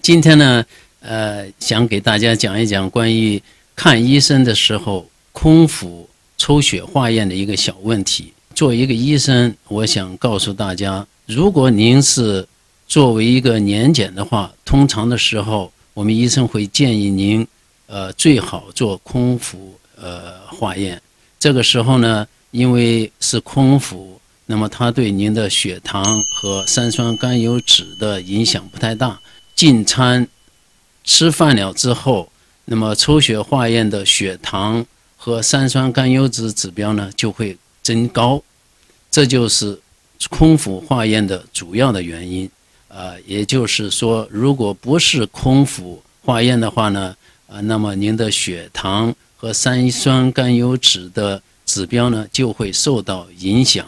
今天呢，呃，想给大家讲一讲关于看医生的时候空腹抽血化验的一个小问题。作为一个医生，我想告诉大家，如果您是作为一个年检的话，通常的时候，我们医生会建议您，呃，最好做空腹呃化验。这个时候呢，因为是空腹，那么它对您的血糖和三酸甘油酯的影响不太大。进餐、吃饭了之后，那么抽血化验的血糖和三酸甘油酯指标呢就会增高，这就是空腹化验的主要的原因。呃，也就是说，如果不是空腹化验的话呢，啊，那么您的血糖和三酸甘油酯的指标呢就会受到影响。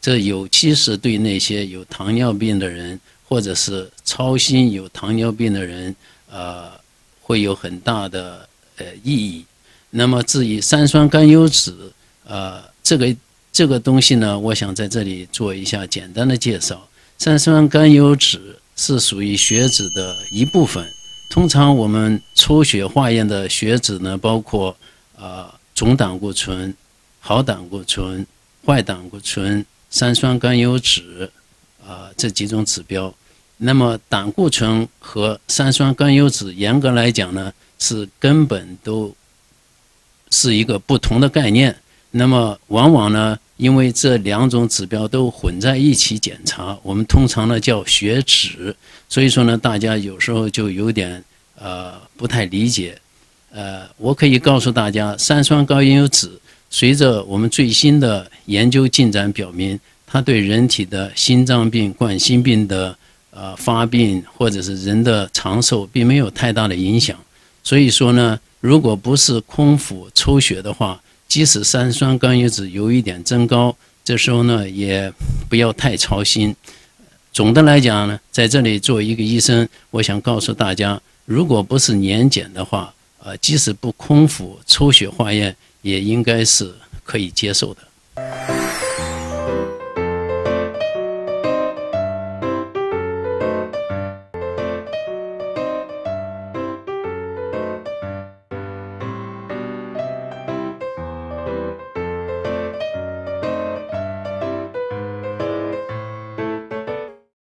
这尤其是对那些有糖尿病的人。或者是操心有糖尿病的人，呃，会有很大的呃意义。那么至于三酸甘油酯，呃，这个这个东西呢，我想在这里做一下简单的介绍。三酸甘油酯是属于血脂的一部分。通常我们抽血化验的血脂呢，包括呃总胆固醇、好胆固醇、坏胆固醇、三酸甘油酯。啊，这几种指标，那么胆固醇和三酸甘油酯，严格来讲呢，是根本都是一个不同的概念。那么往往呢，因为这两种指标都混在一起检查，我们通常呢叫血脂，所以说呢，大家有时候就有点呃不太理解。呃，我可以告诉大家，三酸甘油酯随着我们最新的研究进展表明。它对人体的心脏病、冠心病的呃发病，或者是人的长寿，并没有太大的影响。所以说呢，如果不是空腹抽血的话，即使三酸甘油酯有一点增高，这时候呢也不要太操心。总的来讲呢，在这里作为一个医生，我想告诉大家，如果不是年检的话，呃，即使不空腹抽血化验，也应该是可以接受的。